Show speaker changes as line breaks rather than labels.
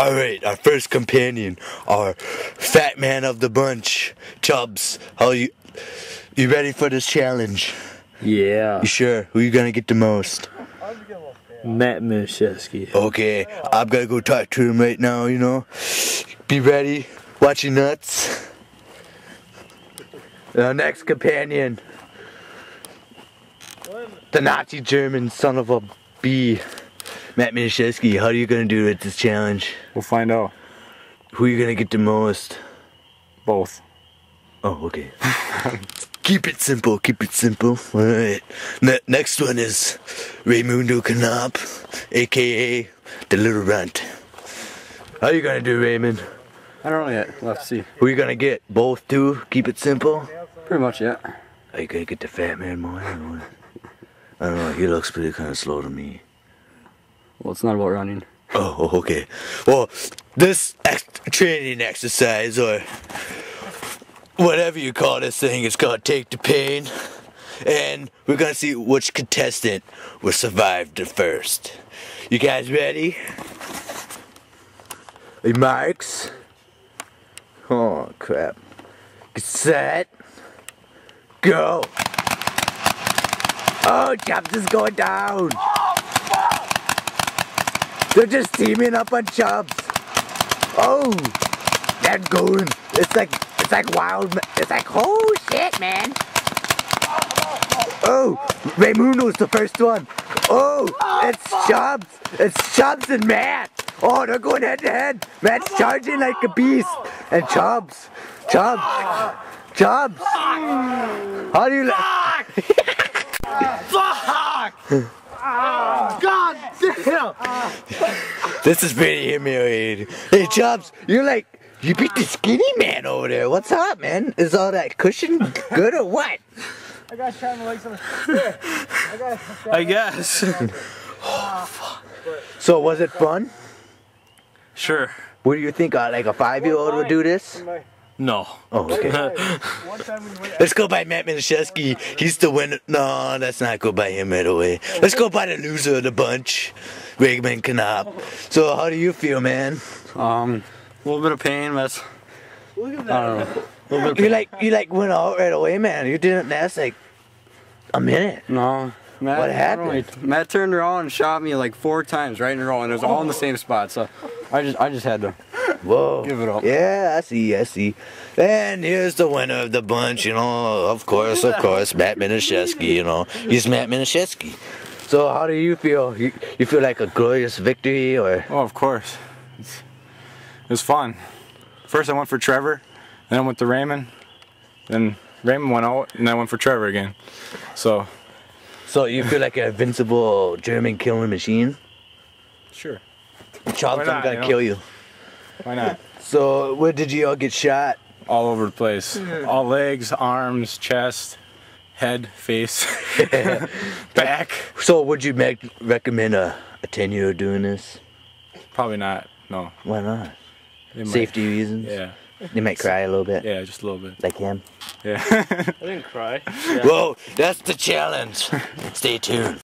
Alright, our first companion, our fat man of the bunch, Chubbs. How you you ready for this challenge?
Yeah.
You sure? Who you gonna get the most?
Matt Mishesky.
Okay, I'm gonna go talk to him right now, you know. Be ready. Watch your nuts. Our next companion. The Nazi German son of a bee. Matt Miniszewski, how are you gonna do with this challenge?
We'll find out.
Who are you gonna get the most?
Both.
Oh, okay. keep it simple, keep it simple. Alright. Ne- next one is Raymundo Knaup, aka the Little Runt. How are you gonna do, Raymond?
I don't know yet. We'll have to see.
Who are you gonna get? Both two? Keep it simple?
Pretty much, yeah.
Are you gonna get the fat man more? I don't know, he looks pretty kinda slow to me.
Well, it's not about running.
Oh, okay. Well, this ex- training exercise, or whatever you call this thing, is called Take the Pain. And we're gonna see which contestant will survive the first. You guys ready? Hey, Marks. Oh, crap. Get set. Go. Oh, Chubbs is going down. They're just teaming up on Chubbs. Oh, they're going. It's like it's like wild. It's like oh shit, man. Oh, Raymundo's the first one. Oh, it's Chubbs. It's Chubbs and Matt. Oh, they're going head to head. Matt's charging like a beast, and Chubbs, Chubbs, Chubbs. How do you? li- This is pretty humiliating. Hey, Chubbs, you're like, you beat the skinny man over there. What's up, man? Is all that cushion good or what?
I gotta stretch my legs on the floor. I guess.
So, was it fun?
sure.
What do you think? Uh, like a five year old would do this?
No.
Oh, okay. Let's go by Matt Miniszewski. He's the winner. No, let's not go by him right away. Let's go by the loser of the bunch, Rigman Knaup. So, how do you feel, man?
Um, a little bit of pain, but I don't know. A little bit
You like, you like went out right away, man. You didn't last like a minute.
No. Matt,
What happened?
only- Matt turned around and shot me like four times right in a row, and it was all in the same spot. So I just, I just had to.
Whoa.
Give it up.
Yeah, I see, I see. And here's the winner of the bunch, you know, of course, of course, Matt Miniszewski, you know. He's Matt Miniszewski. So how do you feel? You, you feel like a glorious victory or
Oh, of course. It's, it was fun. First I went for Trevor, then I went to Raymond, then Raymond went out, and I went for Trevor again. So,
so you feel like an invincible German killing machine?
sure.
Not
not,
gonna
you know?
kill you.
Why not?
So where did you all get shot?
All over the place. Hmm. All legs, arms, chest, head, face, back.
So would you make, recommend a, a 10 year old doing this?
Probably not. No.
Why not?
They might-
Safety reasons?
Yeah.
You might cry a little bit.
Yeah, just a little bit.
Like him.
Yeah.
I didn't cry.
Whoa, that's the challenge. Stay tuned.